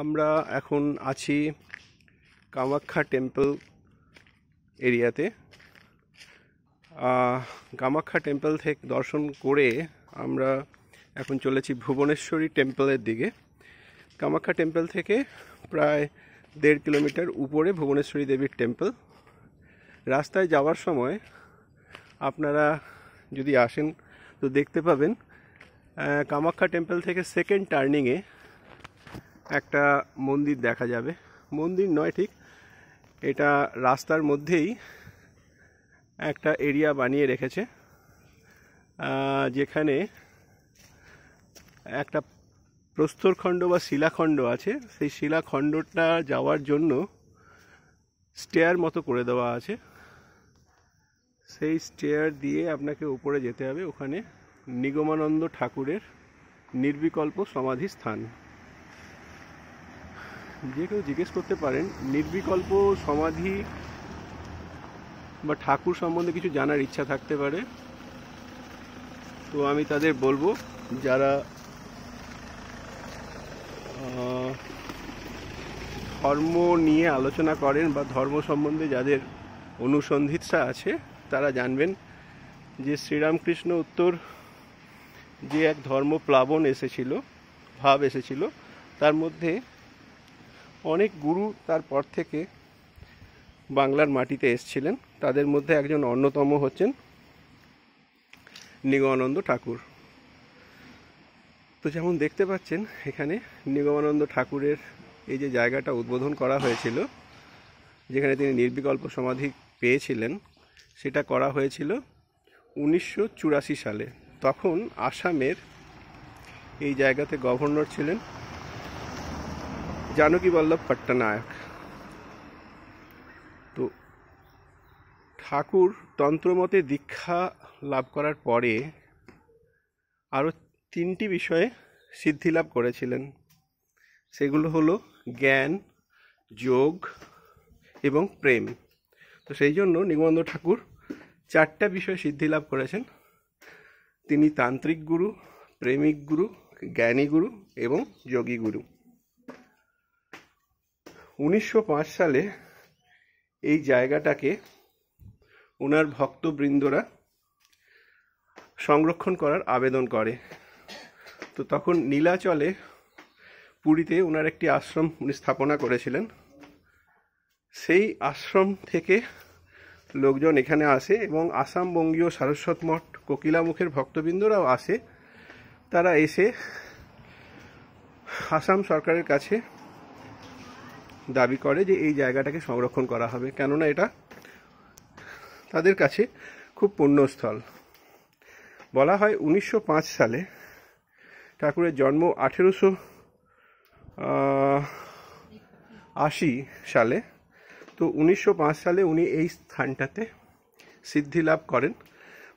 আমরা এখন আছি কামাখ্যা টেম্পল এরিয়াতে। কামাখ্যা টেম্পল থেকে দর্শন করে আমরা এখন চলেছি ভুবনেশ্বরী টেম্পলের দিকে। কামাখ্যা টেম্পল থেকে প্রায় দেড় কিলোমিটার উপরে ভুবনেশ্বরী দেবীর টেম্পল। রাস্তায় যাওয়ার সময় আপনারা যদি আসেন তো দেখতে পাবেন কামাখ্যা টেম্পল থেকে সেকেন্ড টার্নিংয়ে একটা মন্দির দেখা যাবে। মন্দির নয় ঠিক, এটা রাস্তার মধ্যেই একটা এরিয়া বানিয়ে রেখেছে। যেখানে একটা প্রস্তরখণ্ড বা শিলাখণ্ড আছে। সেই শিলাখণ্ডটা যাওয়ার জন্য স্টেয়ার মতো করে দেওয়া আছে। সেই স্টেয়ার দিয়ে আপনাকে উপরে যেতে হবে। ওখানে নিগমানন্দ ঠাকুরের নির্বিকল্প সমাধি স্থান যে কেউ জিজ্ঞেস করতে পারেন, নির্বিকল্প সমাধি বা ঠাকুর সম্বন্ধে কিছু জানার ইচ্ছা থাকতে পারে। তো আমি তাদের বলব, যারা ধর্ম নিয়ে আলোচনা করেন বা ধর্ম সম্বন্ধে যাদের অনুসন্ধিৎসা আছে, তারা জানবেন যে শ্রীরামকৃষ্ণ উত্তর যে এক ধর্ম প্লাবন এসেছিল, ভাব এসেছিল, তার মধ্যে অনেক গুরু তারপর থেকে বাংলার মাটিতে এসছিলেন। তাদের মধ্যে একজন অন্যতম হচ্ছেন নিগমানন্দ ঠাকুর। তো যেমন দেখতে পাচ্ছেন, এখানে নিগমানন্দ ঠাকুরের এই যে জায়গাটা উদ্বোধন করা হয়েছিল, যেখানে তিনি নির্বিকল্প সমাধি পেয়েছিলেন, সেটা করা হয়েছিল উনিশশো চুরাশি সালে। তখন আসামের এই জায়গাতে গভর্নর ছিলেন জানকী বল্লভ পট্টনায়ক তো ঠাকুর তন্ত্রমতে দীক্ষা লাভ করার পরে আরও তিনটি বিষয়ে সিদ্ধি লাভ করেছিলেন সেগুলো হলো জ্ঞান যোগ এবং প্রেম তো সেই জন্য নিগমন্দ ঠাকুর চারটা বিষয়ে সিদ্ধি লাভ করেছেন তিনি তান্ত্রিক গুরু প্রেমিক গুরু জ্ঞানী গুরু এবং যোগী গুরু উনিশশো পাঁচ সালে এই জায়গাটাকে ওনার ভক্তবৃন্দরা সংরক্ষণ করার আবেদন করে। তো তখন নীলাচলে পুরীতে ওনার একটি আশ্রম উনি স্থাপনা করেছিলেন। সেই আশ্রম থেকে লোকজন এখানে আসে এবং আসাম বঙ্গীয় সারস্বত মঠ কোকিলামুখের ভক্তবৃন্দরাও আসে। তারা এসে আসাম সরকারের কাছে দাবি করে যে এই জায়গাটাকে সংরক্ষণ করা হবে। কেননা এটা তাদের কাছে খুব পুণ্যস্থল। বলা হয় উনিশশো পাঁচ সালে ঠাকুরের জন্ম আঠেরোশো আশি সালে। তো উনিশশো পাঁচ সালে উনি এই স্থানটাতে সিদ্ধি লাভ করেন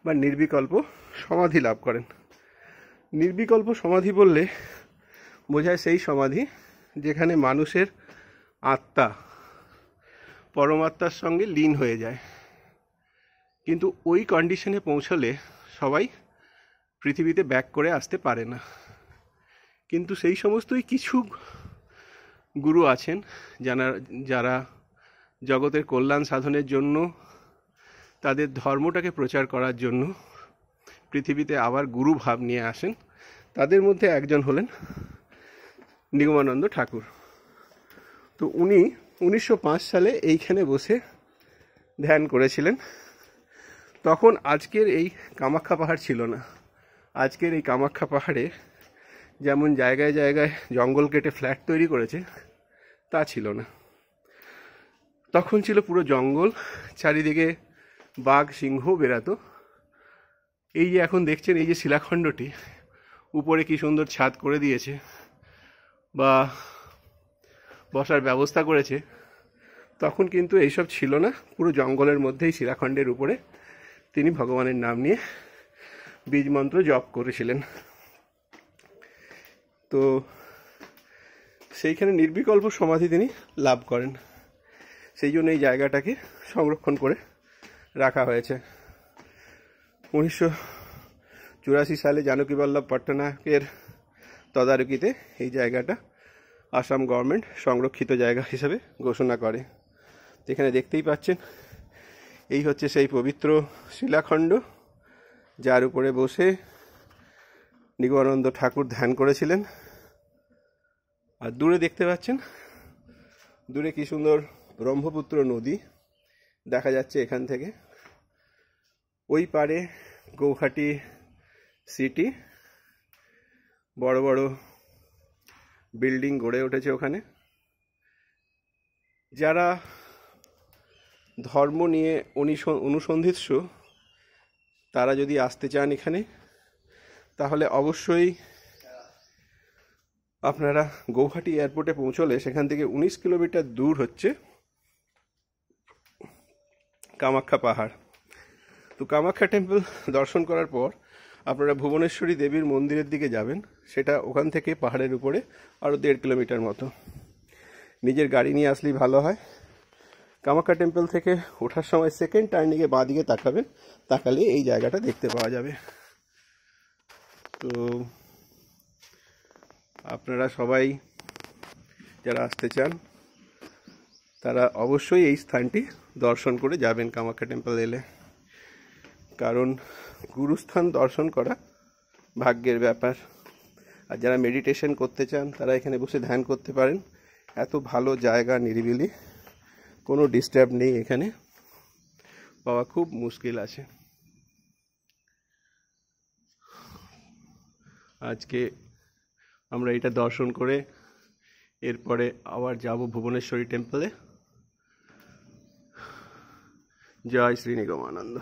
বা নির্বিকল্প সমাধি লাভ করেন। নির্বিকল্প সমাধি বললে বোঝায় সেই সমাধি যেখানে মানুষের আত্মা। পরমাত্মার সঙ্গে লীন হয়ে যায়। কিন্তু ওই কন্ডিশনে পৌঁছলে সবাই পৃথিবীতে ব্যাক করে আসতে পারে না। কিন্তু সেই সমস্তই কিছু গুরু আছেন যারা যারা জগতের কল্যাণ সাধনের জন্য, তাদের ধর্মটাকে প্রচার করার জন্য পৃথিবীতে আবার গুরু ভাব নিয়ে আসেন। তাদের মধ্যে একজন হলেন নিগমানন্দ ঠাকুর। তো উনি উনিশশো পাঁচ সালে এইখানে বসে ধ্যান করেছিলেন। তখন আজকের এই কামাখ্যা পাহাড় ছিল না। আজকের এই কামাখ্যা পাহাড়ে যেমন জায়গায় জায়গায় জঙ্গল কেটে ফ্ল্যাট তৈরি করেছে, তা ছিল না। তখন ছিল পুরো জঙ্গল, চারিদিকে বাঘ, সিংহ বেরাতো এই যে এখন দেখছেন, এই যে শিলাখণ্ডটি, উপরে কি সুন্দর ছাদ করে দিয়েছে, বা বসার ব্যবস্থা করেছে। তখন কিন্তু এইসব ছিল না। পুরো জঙ্গলের মধ্যেই শিলাখণ্ডের উপরে তিনি ভগবানের নাম নিয়ে বীজ মন্ত্র জপ করেছিলেন। তো সেইখানে নির্বিকল্প সমাধি তিনি লাভ করেন। সেই জন্য এই জায়গাটাকে সংরক্ষণ করে রাখা হয়েছে। উনিশশো চুরাশি সালে জানকী বল্লভ পট্টনায়কের তদারকিতে এই জায়গাটা আসাম গভর্নমেন্ট সংরক্ষিত জায়গা হিসেবে ঘোষণা করে। এখানে দেখতেই পাচ্ছেন, এই হচ্ছে সেই পবিত্র শিলাখণ্ড, যার উপরে বসে নিগমানন্দ ঠাকুর ধ্যান করেছিলেন। আর দূরে দেখতে পাচ্ছেন, দূরে কি সুন্দর ব্রহ্মপুত্র নদী দেখা যাচ্ছে এখান থেকে। ওই পারে গৌহাটি সিটি বড় বড় বিল্ডিং গড়ে উঠেছে ওখানে। যারা ধর্ম নিয়ে অনুস- অনুসন্ধিৎস, তারা যদি আসতে চান এখানে, তাহলে অবশ্যই আপনারা গৌহাটি এয়ারপোর্টে পৌঁছলে সেখান থেকে উনিশ কিলোমিটার দূর হচ্ছে কামাখ্যা পাহাড়। তো কামাখ্যা টেম্পল দর্শন করার পর আপনারা ভুবনেশ্বরী দেবীর মন্দিরের দিকে যাবেন, সেটা ওখান থেকে পাহাড়ের উপরে আরও দেড় কিলোমিটার মতো। নিজের গাড়ি নিয়ে আসলেই ভালো হয়। কামাখ্যা টেম্পল থেকে ওঠার সময় সেকেন্ড টার্নিংয়ে বাঁ দিকে তাকাবেন, তাকালে এই জায়গাটা দেখতে পাওয়া যাবে। তো আপনারা সবাই যারা আসতে চান, তারা অবশ্যই এই স্থানটি দর্শন করে যাবেন কামাখ্যা টেম্পল এলে। কারণ গুরুস্থান দর্শন করা ভাগ্যের ব্যাপার। আর যারা মেডিটেশন করতে চান, তারা এখানে বসে ধ্যান করতে পারেন। এত ভালো জায়গা নিরিবিলি, কোনো ডিস্টার্ব নেই এখানে। পাওয়া খুব মুশকিল আছে। আজকে আমরা এটা দর্শন করে এরপরে আবার যাব ভুবনেশ্বরী টেম্পলে জয় শ্রী নিগমানন্দ।